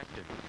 Active.